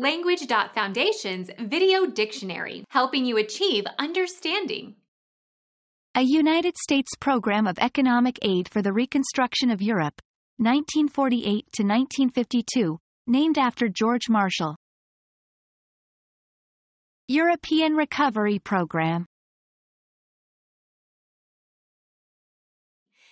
Language.Foundation's Video Dictionary, helping you achieve understanding. A United States program of economic aid for the reconstruction of Europe, 1948 to 1952, named after George Marshall. European Recovery Program